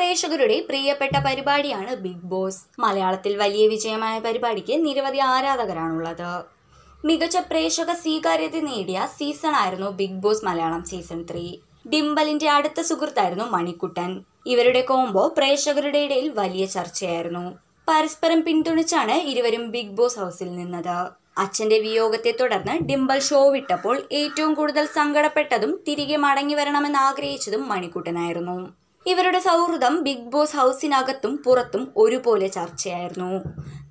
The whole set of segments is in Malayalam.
പ്രേക്ഷകരുടെ പ്രിയപ്പെട്ട പരിപാടിയാണ് ബിഗ് ബോസ്. മലയാളത്തിൽ വലിയ വിജയമായ പരിപാടിക്ക് നിരവധി ആരാധകരാണുള്ളത്. മികച്ച പ്രേക്ഷക സ്വീകാര്യത നേടിയ സീസൺ ആയിരുന്നു Bigg Boss Malayalam season three. ഡിംബലിന്റെ അടുത്ത സുഹൃത്തായിരുന്നു മണിക്കുട്ടൻ. ഇവരുടെ കോംബോ പ്രേക്ഷകരുടെ ഇടയിൽ വലിയ ചർച്ചയായിരുന്നു. പരസ്പരം പിന്തുണച്ചാണ് ഇരുവരും ബിഗ് ബോസ് ഹൗസിൽ നിന്നത്. അച്ഛന്റെ വിയോഗത്തെ തുടർന്ന് ഡിംബൽ ഷോ വിട്ടപ്പോൾ ഏറ്റവും കൂടുതൽ സങ്കടപ്പെട്ടതും തിരികെ മടങ്ങി വരണമെന്ന് ആഗ്രഹിച്ചതും മണിക്കുട്ടനായിരുന്നു. ഇവരുടെ സൗഹൃദം ബിഗ് ബോസ് ഹൗസിനകത്തും പുറത്തും ഒരുപോലെ ചർച്ചയായിരുന്നു.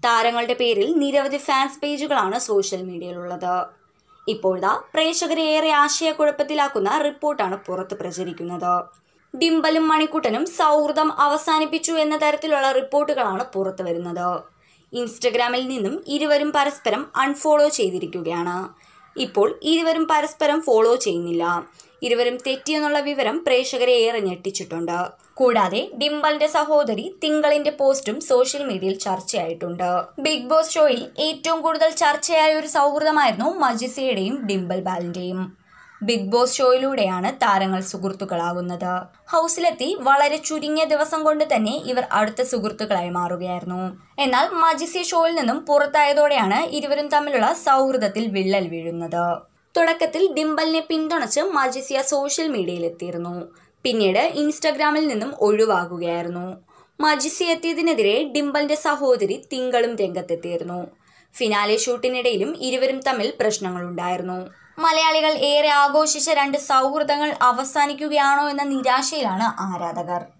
താരങ്ങളുടെ പേരിൽ നിരവധി ഫാൻസ് പേജുകളാണ് സോഷ്യൽ മീഡിയയിലുള്ളത്. ഇപ്പോൾ ദാ പ്രേക്ഷകരെ ഏറെ ആശയക്കുഴപ്പത്തിലാക്കുന്ന റിപ്പോർട്ടാണ് പുറത്ത് പ്രചരിക്കുന്നത്. ഡിംബലും മണിക്കുട്ടനും സൗഹൃദം അവസാനിപ്പിച്ചു എന്ന തരത്തിലുള്ള റിപ്പോർട്ടുകളാണ് പുറത്തു വരുന്നത്. ഇൻസ്റ്റഗ്രാമിൽ നിന്നും ഇരുവരും പരസ്പരം അൺഫോളോ ചെയ്തിരിക്കുകയാണ്. ഇപ്പോൾ ഇരുവരും പരസ്പരം ഫോളോ ചെയ്യുന്നില്ല. ഇരുവരും തെറ്റിയെന്നുള്ള വിവരം പ്രേക്ഷകരെ ഏറെ ഞെട്ടിച്ചിട്ടുണ്ട്. കൂടാതെ ഡിംബലിന്റെ സഹോദരി തിങ്കളിന്റെ പോസ്റ്റും സോഷ്യൽ മീഡിയയിൽ ചർച്ചയായിട്ടുണ്ട്. ബിഗ് ബോസ് ഷോയിൽ ഏറ്റവും കൂടുതൽ ചർച്ചയായ ഒരു സൗഹൃദമായിരുന്നു മജിസയുടെയും ഡിംബൽ ബാലിന്റെയും. ബിഗ് ബോസ് ഷോയിലൂടെയാണ് താരങ്ങൾ സുഹൃത്തുക്കളാകുന്നത്. ഹൗസിലെത്തി വളരെ ചുരുങ്ങിയ ദിവസം കൊണ്ട് തന്നെ ഇവർ അടുത്ത സുഹൃത്തുക്കളായി മാറുകയായിരുന്നു. എന്നാൽ മജിസി ഷോയിൽ നിന്നും പുറത്തായതോടെയാണ് ഇരുവരും തമ്മിലുള്ള സൗഹൃദത്തിൽ വിള്ളൽ വീഴുന്നത്. തുടക്കത്തിൽ ഡിംബലിനെ പിന്തുണച്ച് മജിസിയ സോഷ്യൽ മീഡിയയിലെത്തിയിരുന്നു. പിന്നീട് ഇൻസ്റ്റഗ്രാമിൽ നിന്നും ഒഴിവാകുകയായിരുന്നു. മജിസി എത്തിയതിനെതിരെ ഡിംബലിന്റെ സഹോദരി തിങ്കളും രംഗത്തെത്തിയിരുന്നു. ഫിനാലെ ഷൂട്ടിനിടയിലും ഇരുവരും തമ്മിൽ പ്രശ്നങ്ങളുണ്ടായിരുന്നു. മലയാളികൾ ഏറെ ആഘോഷിച്ച രണ്ട് സൗഹൃദങ്ങൾ അവസാനിക്കുകയാണോ എന്ന നിരാശയിലാണ് ആരാധകർ.